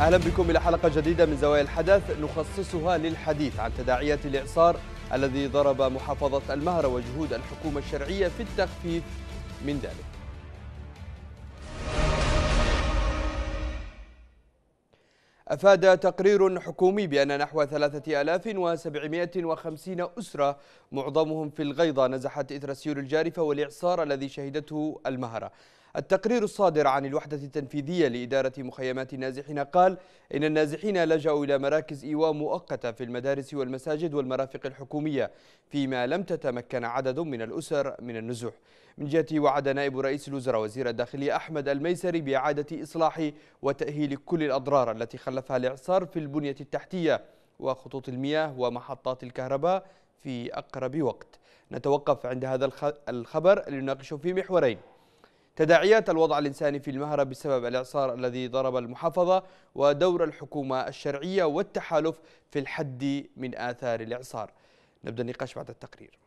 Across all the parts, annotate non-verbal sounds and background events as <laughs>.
أهلا بكم إلى حلقة جديدة من زوايا الحدث نخصصها للحديث عن تداعيات الإعصار الذي ضرب محافظة المهرة وجهود الحكومة الشرعية في التخفيف من ذلك. أفاد تقرير حكومي بأن نحو 3750 أسرة معظمهم في الغيضة نزحت إثر السيول الجارفة والإعصار الذي شهدته المهرة التقرير الصادر عن الوحدة التنفيذية لإدارة مخيمات النازحين قال إن النازحين لجأوا إلى مراكز إيواء مؤقتة في المدارس والمساجد والمرافق الحكومية فيما لم تتمكن عدد من الأسر من النزوح. من جهته وعد نائب رئيس الوزراء وزير الداخلية أحمد الميسري بإعادة إصلاح وتأهيل كل الأضرار التي خلفها الإعصار في البنية التحتية وخطوط المياه ومحطات الكهرباء في أقرب وقت. نتوقف عند هذا الخبر لنناقش في محورين. تداعيات الوضع الإنساني في المهرة بسبب الإعصار الذي ضرب المحافظة ودور الحكومة الشرعية والتحالف في الحد من آثار الإعصار. نبدأ النقاش بعد التقرير.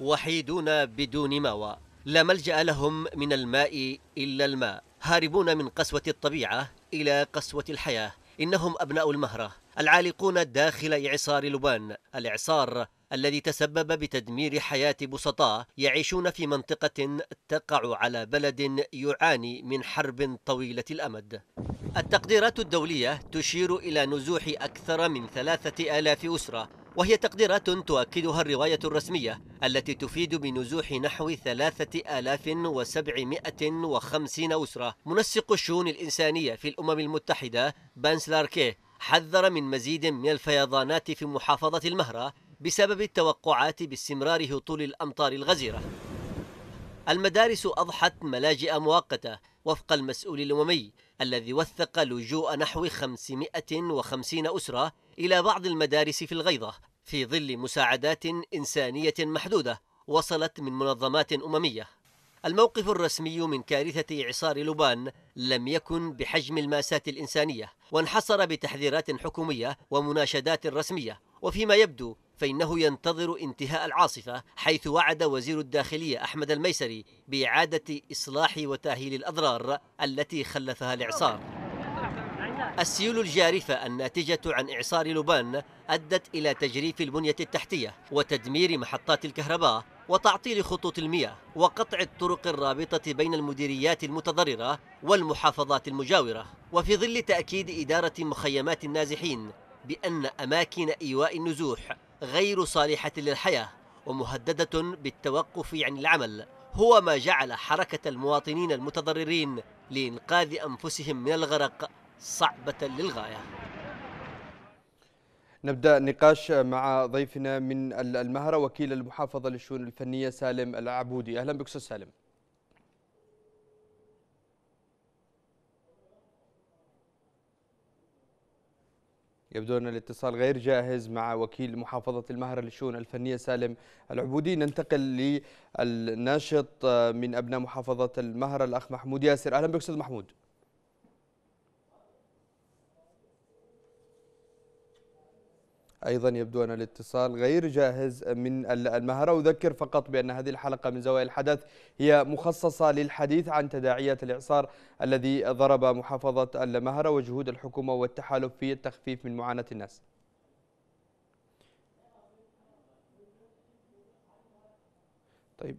وحيدون بدون ماوى. لا ملجأ لهم من الماء إلا الماء. هاربون من قسوة الطبيعة إلى قسوة الحياة. إنهم أبناء المهرة العالقون داخل إعصار لبان الإعصار الذي تسبب بتدمير حياة بسطاء يعيشون في منطقة تقع على بلد يعاني من حرب طويلة الأمد. التقديرات الدولية تشير إلى نزوح أكثر من ثلاثة آلاف أسرة وهي تقديرات تؤكدها الرواية الرسمية التي تفيد بنزوح نحو ثلاثة آلاف وسبعمائة وخمسين أسرة. منسق الشؤون الإنسانية في الأمم المتحدة بانس لاركي حذر من مزيد من الفيضانات في محافظة المهرة بسبب التوقعات باستمرار هطول الأمطار الغزيرة. المدارس أضحت ملاجئ مؤقتة وفق المسؤول الأممي الذي وثق لجوء نحو 550 أسرة إلى بعض المدارس في الغيضة في ظل مساعدات إنسانية محدودة وصلت من منظمات أممية. الموقف الرسمي من كارثة إعصار لبان لم يكن بحجم الماساة الإنسانية وانحصر بتحذيرات حكومية ومناشدات رسمية. وفيما يبدو فإنه ينتظر انتهاء العاصفة حيث وعد وزير الداخلية أحمد الميسري بإعادة إصلاح وتأهيل الأضرار التي خلفها الإعصار. السيول الجارفة الناتجة عن إعصار لبان أدت إلى تجريف البنية التحتية وتدمير محطات الكهرباء وتعطيل خطوط المياه وقطع الطرق الرابطة بين المديريات المتضررة والمحافظات المجاورة. وفي ظل تأكيد إدارة مخيمات النازحين بأن أماكن إيواء النزوح غير صالحة للحياة ومهددة بالتوقف عن العمل هو ما جعل حركة المواطنين المتضررين لإنقاذ أنفسهم من الغرق صعبة للغاية. نبدأ النقاش مع ضيفنا من المهرة وكيل المحافظة للشؤون الفنية سالم العبودي. أهلا بك سالم. يبدو أن الاتصال غير جاهز مع وكيل محافظة المهرة للشؤون الفنية سالم العبودي. ننتقل للناشط من أبناء محافظة المهرة الأخ محمود ياسر. أهلا بك أستاذ محمود. أيضا يبدو أن الاتصال غير جاهز من المهرة أذكر فقط بأن هذه الحلقة من زوايا الحدث هي مخصصة للحديث عن تداعيات الإعصار الذي ضرب محافظة المهرة وجهود الحكومة والتحالف في التخفيف من معاناة الناس. طيب.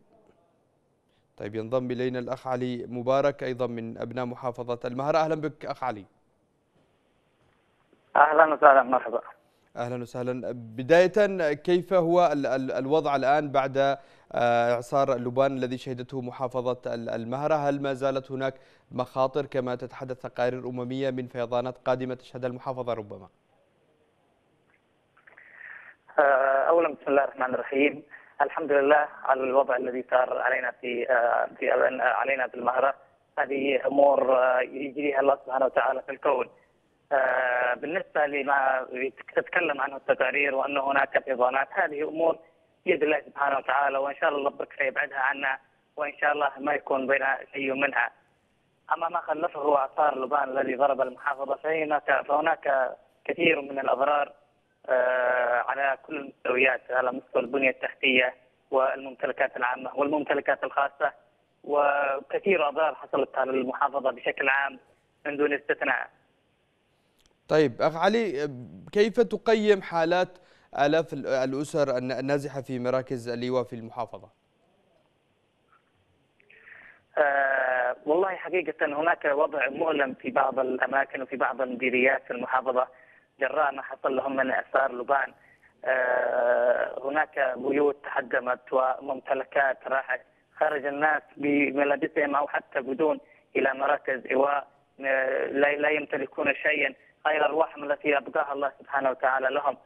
طيب ينضم إلينا الأخ علي مبارك أيضا من أبناء محافظة المهرة أهلا بك أخ علي. أهلا وسهلا مرحبا. أهلا وسهلا. بداية كيف هو الوضع الآن بعد إعصار لبان الذي شهدته محافظة المهرة؟ هل ما زالت هناك مخاطر كما تتحدث تقارير امميه من فيضانات قادمة تشهدها المحافظة ربما؟ اولا بسم الله الرحمن الرحيم. الحمد لله على الوضع الذي صار علينا في في علينا في المهرة. هذه أمور يجريها الله سبحانه وتعالى في الكون. آه بالنسبة لما تتكلم عنه التقارير وأن هناك فيضانات هذه أمور بيد الله سبحانه وتعالى وإن شاء الله ربك سيبعدها عنا وإن شاء الله ما يكون بينها شيء منها. أما ما خلفه آثار لبان الذي ضرب المحافظة فهناك فهناك كثير من الأضرار آه على كل المستويات على مستوى البنية التحتية والممتلكات العامة والممتلكات الخاصة وكثير أضرار حصلت على المحافظة بشكل عام من دون استثناء. طيب أخ علي كيف تقيم حالات آلاف الأسر النازحة في مراكز اللواء في المحافظة؟ آه والله حقيقة هناك وضع مؤلم في بعض الأماكن وفي بعض المديريات في المحافظة. جراء ما حصل لهم من إعصار لبان. آه هناك بيوت تهدمت وممتلكات راحت. خرج الناس بملابسهم أو حتى بدون إلى مراكز إيواء. آه، لا يمتلكون شيئا. غير الوحم التي أبقاها الله سبحانه وتعالى لهم.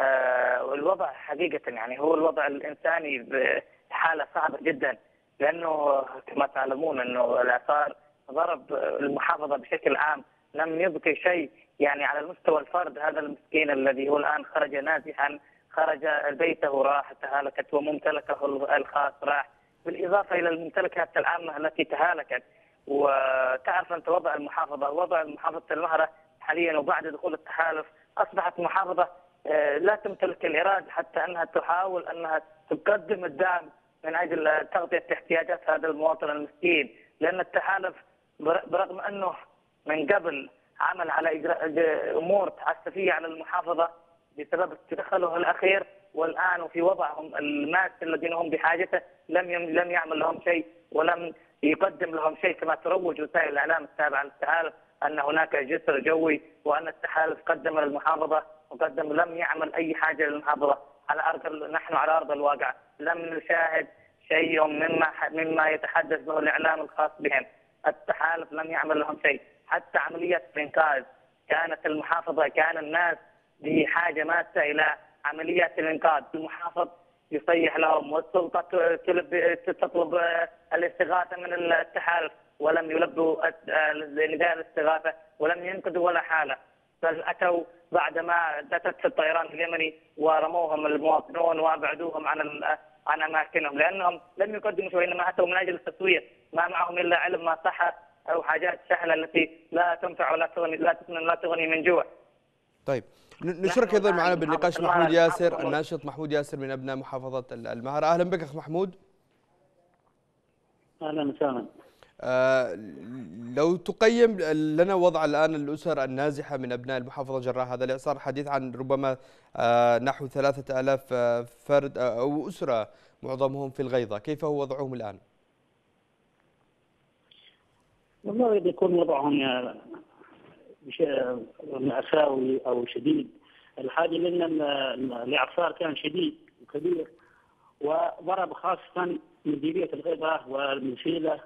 آه، والوضع حقيقة يعني هو الوضع الإنساني بحالة صعبة جدا لأنه كما تعلمون أنه الإعصار ضرب المحافظة بشكل عام لم يبقي شيء يعني على المستوى الفرد. هذا المسكين الذي هو الآن خرج نازحا خرج بيته راح تهالكت وممتلكه الخاص راح. بالإضافة إلى الممتلكات العامة التي تهالكت. وتعرف أنت وضع المحافظة وضع محافظة المهرة حاليا وبعد دخول التحالف أصبحت محافظة آه، لا تمتلك الإرادة حتى أنها تحاول أنها تقدم الدعم من أجل تغطية احتياجات هذا المواطن المسكين. لأن التحالف برغم أنه من قبل عمل على إجراء أمور تعسفية على المحافظة بسبب تدخله الأخير والآن وفي وضعهم الماسي الذين هم بحاجته لم لم يعمل لهم شيء ولم يقدم لهم شيء كما تروج وسائل الإعلام التابعة للتحالف. أن هناك جسر جوي وأن التحالف قدم للمحافظة وقدم لم يعمل أي حاجة للمحافظة. على أرض نحن على أرض الواقع. لم نشاهد شيء مما مما يتحدث به الإعلام الخاص بهم. التحالف لم يعمل لهم شيء. حتى عملية الإنقاذ كانت المحافظة كان الناس بحاجة ماسة إلى عمليات الإنقاذ. المحافظ يصيح لهم والسلطة تطلب الاستغاثة من التحالف. ولم يلبوا نداء الاستغاثة ولم ينقذوا ولا حالة. بل أتوا بعدما أتت الطيران اليمني ورموهم المواطنون وأبعدوهم عن عن أماكنهم. لأنهم لم يقدموا شيء إنما أتوا من أجل التصوير ما معهم إلا علم ما صح أو حاجات سهلة التي لا تنفع ولا تغني لا تغني لا تغني من جوع. طيب نشرك أيضا معنا بالنقاش محمود ياسر الناشط محمود ياسر من أبناء محافظة المهر أهلا بك أخ محمود. أهلا وسهلا. آه لو تقيم لنا وضع الآن الأسر النازحة من أبناء المحافظة جراء هذا الإعصار حديث عن ربما آه نحو ثلاثة ألاف آه، فرد آه، أو أسرة معظمهم في الغيضة كيف هو وضعهم الآن؟ والله يكون وضعهم مأساوي أو شديد الحاجة لأن الإعصار كان شديد وكبير وضرب خاصة مديرية الغيبة والمسيلة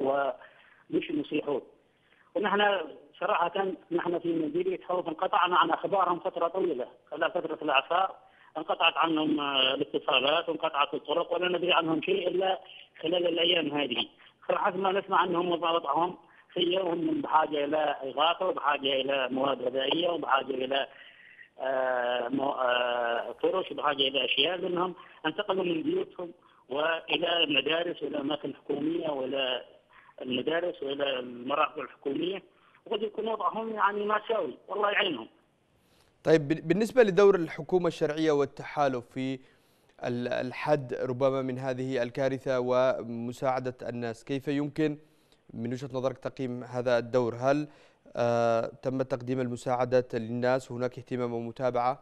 ومش المسيحون ونحن صراحة نحن في مديرية خوف انقطعنا عن أخبارهم فترة طويلة. خلال فترة الإعصار انقطعت عنهم الاتصالات وانقطعت الطرق ولا ندري عنهم شيء إلا خلال الأيام هذه. صراحة ما نسمع أنهم وضعهم سيئهم بحاجة إلى إغاثة وبحاجة إلى مواد غذائية وبحاجة إلى آه، آه، فرش وبحاجة إلى أشياء لأنهم انتقلوا من بيوتهم وإلى المدارس وإلى الأماكن الحكومية وإلى المدارس وإلى المراكز الحكومية وقد يكون وضعهم يعني ماساوي والله يعينهم. طيب بالنسبة لدور الحكومة الشرعية والتحالف في الحد ربما من هذه الكارثة ومساعدة الناس، كيف يمكن من وجهة نظرك تقييم هذا الدور؟ هل آه تم تقديم المساعدات للناس. وهناك اهتمام ومتابعة؟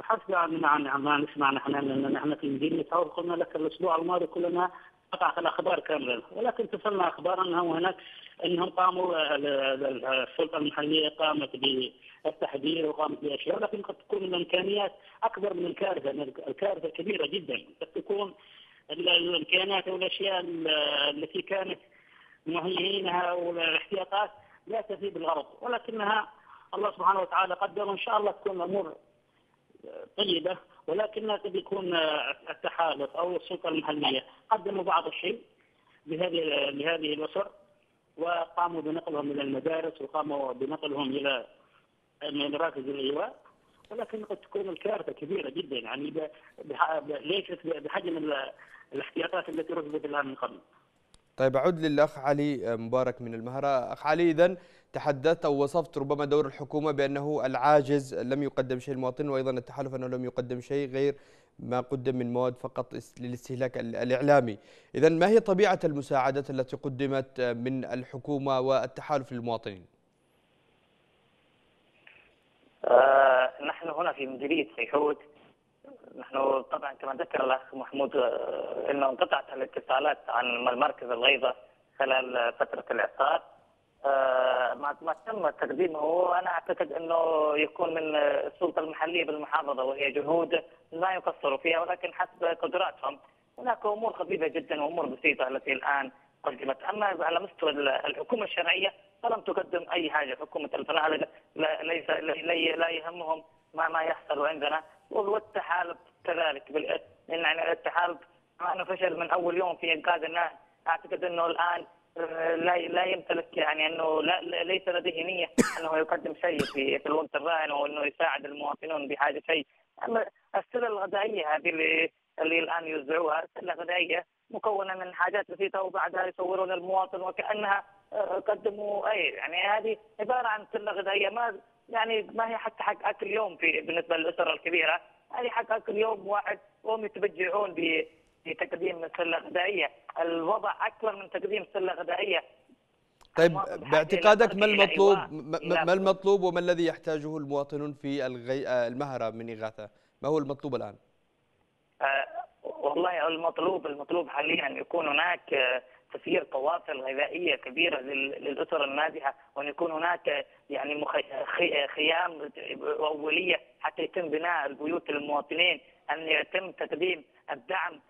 حسب عن ما نسمع نحن نحن في مدينة هاو قلنا لك الأسبوع الماضي كلنا قطعت الأخبار كاملة. ولكن تصلنا أخبار انه هناك أنهم قاموا السلطة المحلية قامت بالتحذير وقامت بأشياء ولكن قد تكون الإمكانيات أكبر من الكارثة الكارثة كبيرة جدا. قد تكون الإمكانيات والأشياء التي كانت مهيئينها والاحتياطات لا تفيد بالغرض ولكنها الله سبحانه وتعالى قدر إن شاء الله تكون الأمور طيبة ولكن قد يكون التحالف أو السلطة المحلية قدموا بعض الشيء لهذه لهذه الأسر وقاموا بنقلهم إلى المدارس وقاموا بنقلهم إلى مراكز الإيواء ولكن قد تكون الكارثة كبيرة جدا يعني ليست بحجم الاحتياطات التي رتبت لها من قبل. طيب أعود للأخ علي مبارك من المهرة. أخ علي إذن تحدثت أو وصفت ربما دور الحكومة بأنه العاجز لم يقدم شيء للمواطن وأيضا التحالف أنه لم يقدم شيء غير ما قدم من مواد فقط للاستهلاك الإعلامي. إذا ما هي طبيعة المساعدات التي قدمت من الحكومة والتحالف للمواطنين؟ آه نحن هنا في مديرية سيحود نحن طبعا كما ذكر الأخ محمود آه، إنه انقطعت الاتصالات عن مركز الغيضه خلال فترة الاعصار آه، ما ما تم تقديمه. أنا أعتقد إنه يكون من السلطة المحلية بالمحافظة وهي جهود لا يقصروا فيها ولكن حسب قدراتهم هناك أمور خفيفة جدا وأمور بسيطة التي الآن قدمت. أما على مستوى الحكومة الشرعية فلم تقدم أي حاجة. حكومة الفنادق ليس لا يهمهم ما ما يحصل عندنا. والتحالف كذلك يعني التحالف انه فشل من أول يوم في إنقاذ الناس. أعتقد إنه الآن آه، لا لا يمتلك يعني إنه لا ليس لديه نية <laughs> إنه يقدم شيء في في الوقت الراهن وإنه يساعد المواطنون بحاجه شيء أما السلة الغذائية هذه اللي اللي الآن يوزعوها سله غذائيه مكونة من حاجات بسيطة وبعدها يصورون المواطن وكأنها آه، قدموا أي يعني هذه عبارة عن سلة غذائية. ما يعني ما هي حتى حق أكل يوم في بالنسبة للاسر الكبيرة. هذه حق أكل يوم واحد وهم يتبجعون بتقديم سله غذائية. الوضع أكثر من تقديم سله غذائية. طيب باعتقادك ما المطلوب ما المطلوب وما الذي يحتاجه المواطنون في المهرة من إغاثة؟ ما هو المطلوب الآن؟ أه والله المطلوب المطلوب حاليا يكون هناك تسيير قوافل غذائية كبيرة للاسر النازحه وأن يكون هناك يعني خيام أولية حتى يتم بناء البيوت للمواطنين أن يتم تقديم الدعم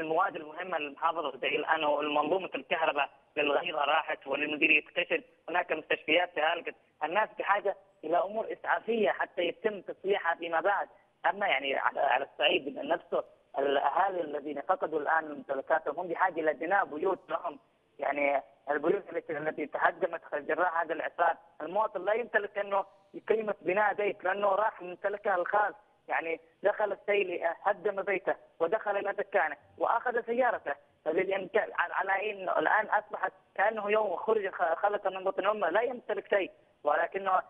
المواد المهمة للمحافظه زي الآن منظومه الكهرباء للغيرة راحت ولمديريه كشد هناك مستشفيات تهالكت. الناس بحاجه إلى أمور إسعافية حتى يتم تصليحها فيما بعد. أما يعني على الصعيد نفسه الأهالي الذين فقدوا الآن ممتلكاتهم هم بحاجة إلى بناء بيوت لهم. يعني البيوت التي تهدمت جراء هذا الاعصار، المواطن لا يمتلك إنه قيمة بناء بيت لأنه راح ممتلكه الخاص، يعني دخل السيل هدم بيته ودخل إلى دكانه وأخذ سيارته، فبالامكان على انه الآن أصبحت كأنه يوم خرج خلق من بطن أمه. لا يمتلك شيء. ولكنه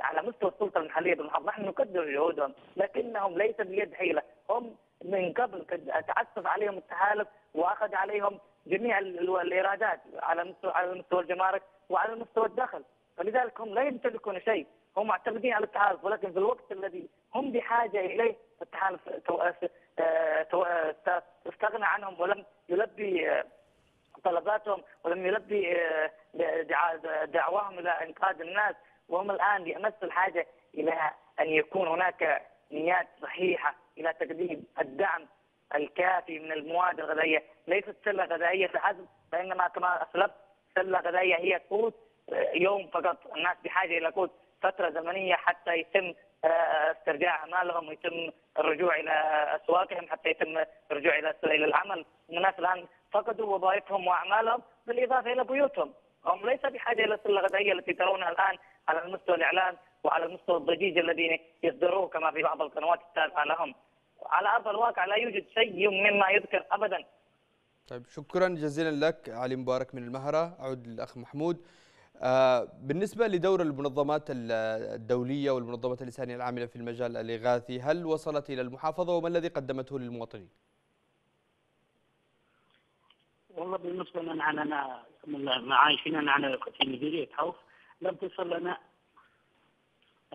على مستوى السلطة المحليه بالمحافظه نحن نقدر جهودهم لكنهم ليس بيد حيلة. هم من قبل تعسف عليهم التحالف وأخذ عليهم جميع الإيرادات على مستوى على مستوى الجمارك وعلى مستوى الدخل. فلذلك هم لا يمتلكون شيء. هم معتمدين على التحالف ولكن في الوقت الذي هم بحاجة إليه التحالف استغنى عنهم ولم يلبي طلباتهم ولم يلبي دعواهم إلى إنقاذ الناس. وهم الآن بأمس الحاجة إلى أن يكون هناك نيات صحيحة. إلى تقديم الدعم الكافي من المواد الغذائية، ليست سلة غذائية فحسب فانما كما أسلفت سلة غذائية هي قوت يوم فقط، الناس بحاجة إلى قوت. فترة زمنية حتى يتم آه، استرجاع أعمالهم ويتم الرجوع إلى أسواقهم حتى يتم الرجوع إلى إلى العمل، الناس الآن فقدوا وظائفهم وأعمالهم بالإضافة إلى بيوتهم، هم ليس بحاجة إلى السله الغذائيه التي ترونها الآن على المستوى الإعلام. وعلى المستوى الضجيج الذي يصدروه كما في بعض القنوات التابعه لهم. على أرض الواقع لا يوجد شيء مما يذكر ابدا. طيب شكرا جزيلا لك علي مبارك من المهرة، أعود للأخ محمود. آه بالنسبة لدور المنظمات الدولية والمنظمات الإنسانية العاملة في المجال الإغاثي هل وصلت إلى المحافظة وما الذي قدمته للمواطنين؟ والله بالنسبة لنا أنا معايشين أنا في مديرية حوف لم تصل لنا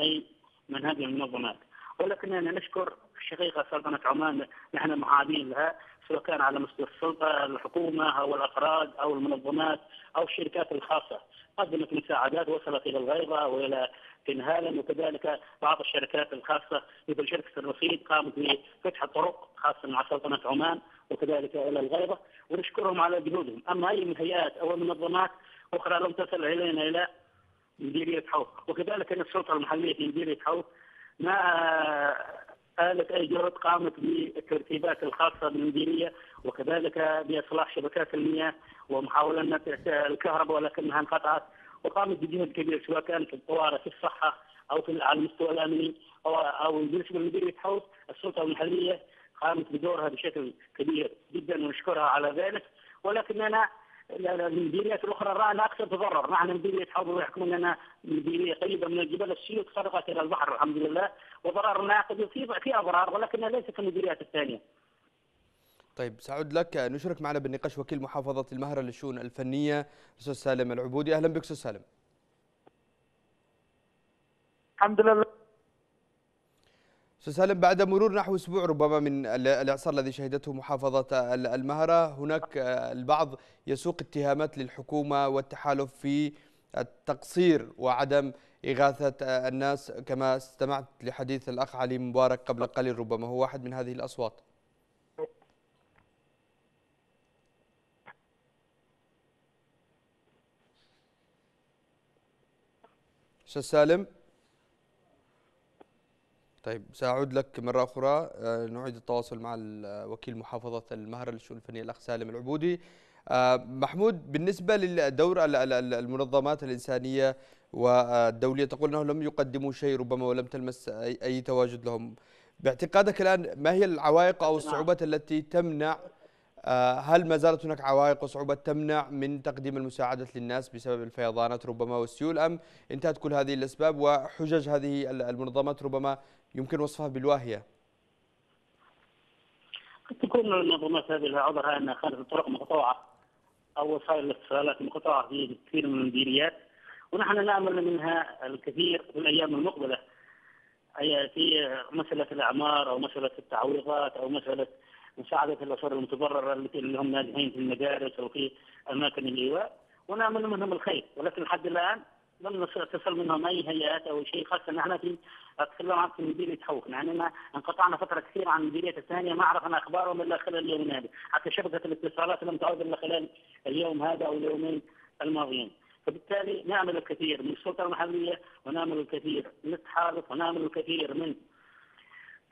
أي من هذه المنظمات. ولكننا نشكر الشقيقة سلطنة عمان نحن معادين لها سواء كان على مستوى السلطة الحكومة أو الأفراد أو المنظمات أو الشركات الخاصة. قدمت مساعدات وصلت إلى الغيضة وإلى تنهالا وكذلك بعض الشركات الخاصة مثل شركة الرصيد قامت بفتح الطرق خاصة مع سلطنة عمان وكذلك إلى الغيضة ونشكرهم على جهودهم. أما أي من هيئات أو منظمات أخرى لم تصل إلينا إلى مديرية حوف وكذلك السلطة المحلية في مديرية حوف ما آلت أي جهد قامت بالترتيبات الخاصة بالمديرية وكذلك بإصلاح شبكات المياه ومحاولة الكهرباء ولكنها انقطعت وقامت بجهد كبير سواء كان في الطوارئ في الصحة أو في على المستوى الأمني أو أو بالنسبة لمديرية حوث السلطة المحلية قامت بدورها بشكل كبير جدا ونشكرها على ذلك ولكننا المديريات الأخرى. رانا أكثر تضرر، نحن مديريه حوض يحكمون لنا مديريه قريبة من الجبل. السيوط خرقت إلى البحر الحمد لله. وضررنا قد في في أضرار ولكنها ليست كالمديريات الثانية. طيب سأعود لك. نشرك معنا بالنقاش وكيل محافظة المهرة للشؤون الفنية أستاذ سالم العبودي. أهلا بك أستاذ سالم. الحمد لله. أستاذ سالم بعد مرور نحو أسبوع ربما من الإعصار الذي شهدته محافظة المهرة هناك البعض يسوق اتهامات للحكومة والتحالف في التقصير وعدم إغاثة الناس كما استمعت لحديث الأخ علي مبارك قبل قليل ربما هو واحد من هذه الأصوات. أستاذ سالم؟ طيب سأعود لك مرة أخرى. آه، نعيد التواصل مع وكيل محافظة المهرة للشؤون الفنية الأخ سالم العبودي. آه، محمود بالنسبة للدور المنظمات الإنسانية والدولية تقول أنهم لم يقدموا شيء ربما ولم تلمس أي تواجد لهم. باعتقادك الآن ما هي العوائق أو الصعوبات التي تمنع آه، هل ما زالت هناك عوائق وصعوبات تمنع من تقديم المساعدات للناس بسبب الفيضانات ربما والسيول؟ أم انتهت كل هذه الأسباب وحجج هذه المنظمات ربما يمكن وصفها بالواهية قد تكون المنظمات هذه لها عذرها أنها خارج الطرق مقطوعة أو وسائل الاتصالات مقطوعة في كثير من المديريات. ونحن نأمل منها الكثير في الأيام المقبلة. أي في مسألة الأعمار أو مسألة التعويضات أو مسألة مساعدة الأسر المتضررة اللي هم ناجحين في المدارس أو في أماكن الإيواء ونأمل منهم الخير. ولكن لحد الآن لم تصل منهم أي هيئات أو شيء خاصة. نحن في أتكلم عن في مديرية حوف. يعني انقطعنا فترة كثيرة عن المديريات الثانية ما عرفنا أخبارهم إلا خلال اليومين هذه. حتى شبكة الاتصالات لم تعود إلا خلال اليوم هذا أو اليومين الماضيين. فبالتالي نعمل الكثير من السلطة المحلية ونعمل الكثير من التحالف ونعمل الكثير من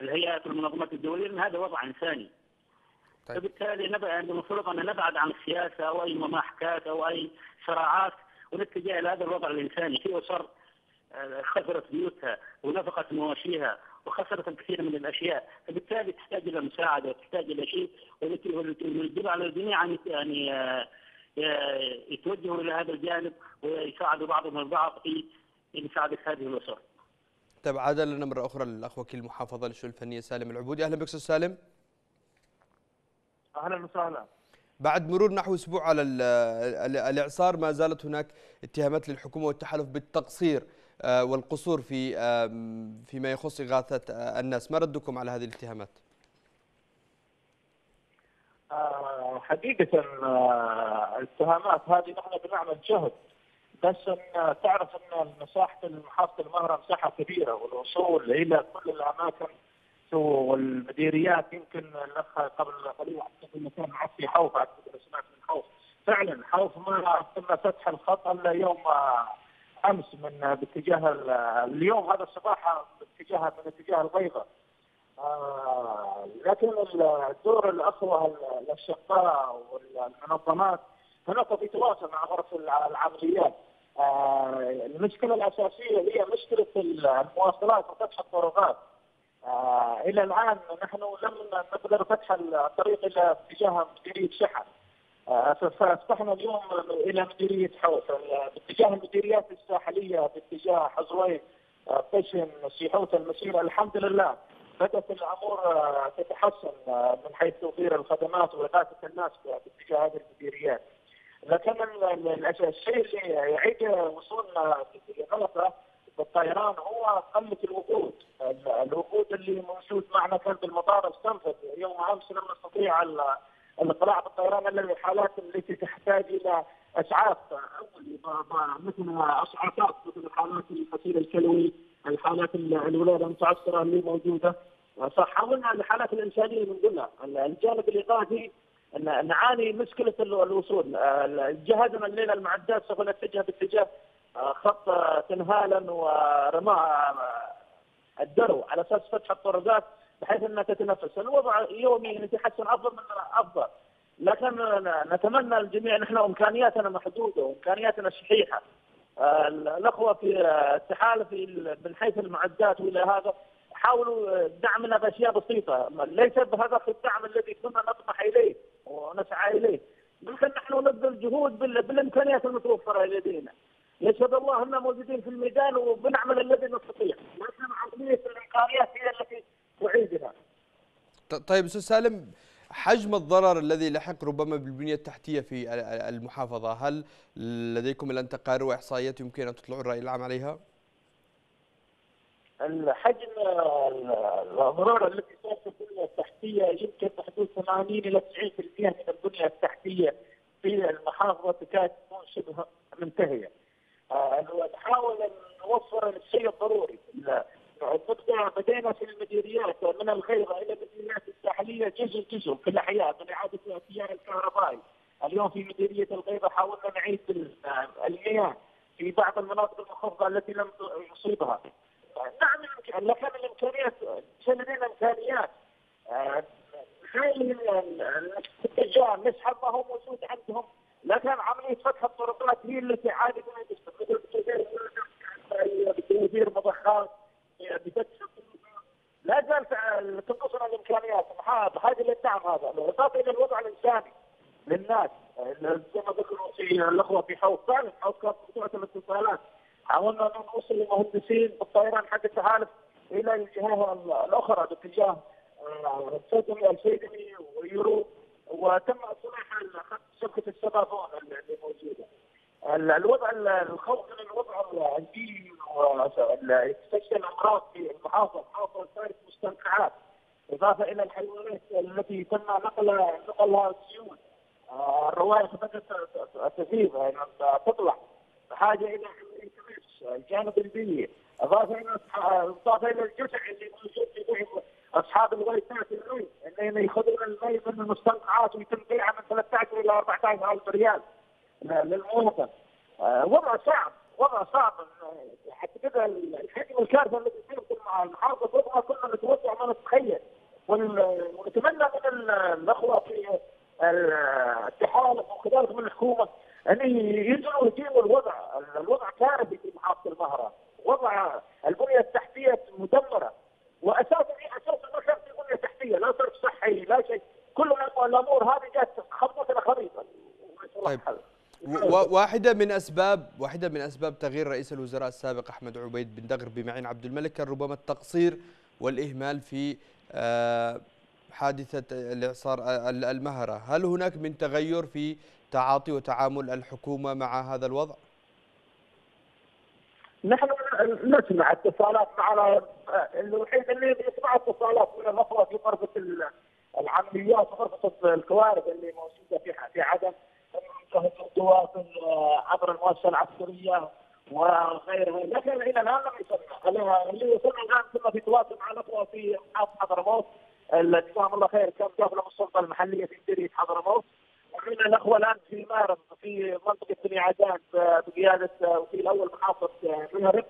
الهيئات والمنظمات الدولية لأن هذا وضع إنساني. طيب. فبالتالي نبعد المفروض أن نبعد عن السياسة أو أي مماحكات أو أي صراعات ونتجه إلى هذا الوضع الإنساني. في آه، خسرت بيوتها ونفقت مواشيها وخسرت الكثير من الأشياء، فبالتالي تحتاج إلى مساعدة وتحتاج إلى شيء ويجب على الجميع أن يعني آه، يتوجهوا إلى هذا الجانب ويساعدوا بعضهم البعض في مساعدة هذه الاسر. طيب عاد لنا مرة أخرى للاخ وكيل المحافظه للشؤون الفنية سالم العبودي، أهلا بك أستاذ سالم. أهلا وسهلا. بعد مرور نحو أسبوع على الإعصار ما زالت هناك اتهامات للحكومة والتحالف بالتقصير آه، والقصور في فيما يخص إغاثة آه، الناس، ما ردكم على هذه الاتهامات؟ آه، حقيقة الاتهامات هذه نحن بنعمل جهد. بس إن تعرف إن مساحه محافظة المهره مساحه كبيرة والوصول إلى كل الأماكن والمديريات يمكن الاخ قبل قليل اعتقد كان معطي خوف اعتقد سمعت من خوف فعلا خوف ما تم فتح الخط إلا يوم أمس من باتجاه اليوم هذا الصباح باتجاه من اتجاه البيضاء. آه لكن الدور الاخوه الاشقاء والمنظمات هناك في تواصل مع غرف العمليات. آه المشكلة الأساسية هي مشكلة المواصلات وفتح الطرقات. آه إلى الآن نحن لم نقدر فتح الطريق إلى اتجاه مديريه شحن. ففتحنا اليوم إلى مديرية حوث باتجاه المديريات الساحلية باتجاه حزوين فشن سيحوث المسيره الحمد لله بدأت الأمور تتحسن من حيث توفير الخدمات وإغاثة الناس باتجاه هذه المديريات. لكن الشيء اللي يعيد وصولنا غلطة بالطيران هو قلة الوقود، الوقود اللي موجود معنا كان بالمطار استنفذ يوم أمس لم نستطيع الاطلاع بالطيران الا للحالات التي تحتاج إلى أسعاف. اولي مثل أسعافات مثل حالات الغسيل الكلوي، الحالات الولادة المتعسره اللي موجودة. فحاولنا الحالات الإنسانية من ضمنها الجانب الاغاثي نعاني مشكلة الوصول. جهزنا الليلة المعدات سوف نتجه باتجاه خط تنهالا ورماء الدرو. على أساس فتح الطرقات بحيث أنها تتنفس، الوضع يوميا يتحسن أفضل من أفضل، لكن نتمنى الجميع نحن إمكانياتنا محدودة وإمكانياتنا شحيحه. الأخوة في التحالف من حيث المعدات وإلى هذا حاولوا دعمنا بأشياء بسيطة، ليس بهدف الدعم الذي كنا نطمح إليه ونسعى إليه، لكن نحن نبذل جهود بالإمكانيات المتوفرة لدينا يشهد الله أننا موجودين في الميدان وبنعمل الذي نستطيع. لكن عمليه الإمكانيات هي التي تعيدنا طيب أستاذ سالم حجم الضرر الذي لحق ربما بالبنية التحتية في المحافظة هل لديكم الان تقارير واحصائيات يمكن أن تطلعوا الرأي العام عليها؟ الحجم الأضرار التي صارت في البنية التحتية يمكن بحدود 80 إلى 90% من البنيه التحتيه في المحافظه تكاد تكون شبه منتهيه. آه، نحاول ان نوفر الشيء الضروري بدينا في المديريات من الغيره إلى المديريات الساحليه جزء جزء في الاحياء من اعاده التيار الكهربائي. اليوم في مديريه الغيره حاولنا نعيد المياه في بعض المناطق المخفضه التي لم يصيبها. نعم لكن الامكانيات لدينا امكانيات نحاول الاتجاه نسحب ما هو موجود عندهم لكن عمليه فتح الطرقات هي التي عادة مثل بتوفير مضخات بفتح لا زال تنقصنا الامكانيات بحاجه للدعم هذا بالاضافه إلى الوضع الانساني للناس زي ما ذكروا في الأخوة في حوض فعلا حوض كانت مقطوعه الاتصالات حاولنا ان نوصل للمهندسين بالطيران حق التحالف إلى الجهة الأخرى باتجاه السودمي آه، السيدمي ويورو وتم اصلاح شبكة السبابون اللي موجودة. الوضع الخوف من الوضع البيئي واستشفى الأمراض في المحافظة، المحافظه صارت مستنقعات إضافة إلى الحيوانات التي تم نقلها نقلها السيول. الروائح بدات تزيد يعني تطلع. بحاجه إلى الجانب البيئي. اضافه إلى اضافه إلى الجشع اللي موجود في أصحاب المي إنهم يأخذون المي من المستنقعات ويتم بيعها من 13 إلى 14 ألف ريال للمواطن. آه، وضع صعب وضع صعب. حتى كذا الحجم الكارثة التي تصير مع المحافظة تبغى كنا نتوسع ما نتخيل. ونتمنى من الأخوة في التحالف وكذلك من الحكومة أن يجروا يجيبوا الوضع. الوضع كارثي في محافظة المهرة. وضع البنية التحتية مدمرة. واساسا هي أساسا ما كان في بنية تحتية. لا صرف صحي لا شيء. كل الأمور هذه جات خطوه خريطه طيب. واحدة من أسباب واحدة من أسباب تغيير رئيس الوزراء السابق أحمد عبيد بن دغر بمعين عبد الملك كان ربما التقصير والإهمال في آه، حادثة الإعصار المهرة. هل هناك من تغير في تعاطي وتعامل الحكومة مع هذا الوضع؟ نحن نسمع اتصالات معنا الوحيد اللي يسمع اتصالات من الاخوه في غرفة العمليات وغرفة الكوارث اللي موجودة في في عدن التواصل عبر المؤسسة العسكرية وغيرها. لكن إلى الآن لم يسمع. اللي وصلنا الآن كنا في تواصل مع الاخوه في محافظه حضرموت جزاهم الله خير. كان قبل السلطه المحلية في مديريه حضرموت وعندنا الأخوة الآن في مارب في منطقة بني عدان بقيادة وكيل الأول محافظة المغرب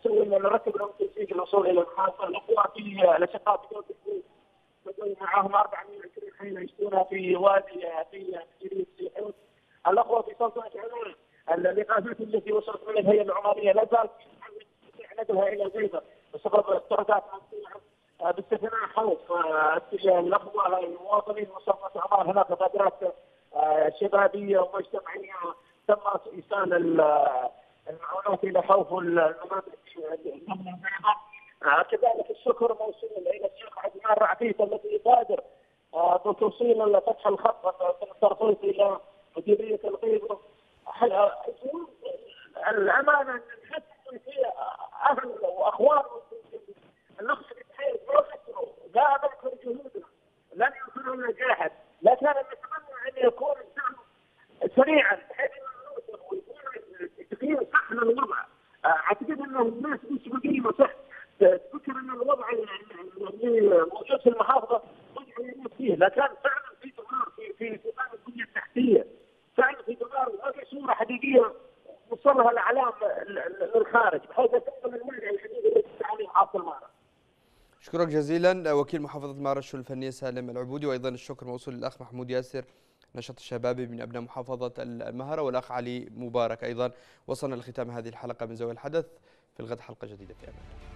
نسوي نرتب لهم تنسيق الوصول إلى المحافظة. الأخوة في الأشقاء في دوله معاهم 420 حين يشتونها في وادي في مديريه سيحوت الأخوة في سلطنة عمان الاغاثات التي وصلت من الهيئه العمانية. لا زالت نقلها إلى البيضه بسبب اتجاه الاخوه المواطنين مصطفى اعمار هناك مبادرات آه، شبابية ومجتمعية تم ايصال المعونات إلى خوف المناطق آه، كذلك الشكر موصول إلى الشيخ عدنان رعفيف الذي يبادر آه، بتوصيل فتح الخط من إلى مديرية الغيب الأمانة في أهل وأخوان يوصلوا نجاحا لكن نتمنى أن يكون الدعم سريعا بحيث انه ويكون تقييم صح للوضع. أعتقد انه الناس بقيمه صح تفكر أن الوضع اللي موجود في المحافظة وضع يموت فيه لكن فعلا في دمار في في في البنيه التحتية. فعلا في دمار وهذه صورة حقيقية وصلها الاعلام للخارج بحيث أشكرك جزيلا وكيل محافظة الشؤون الفنية سالم العبودي وأيضا الشكر موصول للأخ محمود ياسر نشط الشبابي من أبناء محافظة المهرة والأخ علي مبارك أيضا وصلنا لختام هذه الحلقة من زاوية الحدث في الغد حلقة جديدة في أمان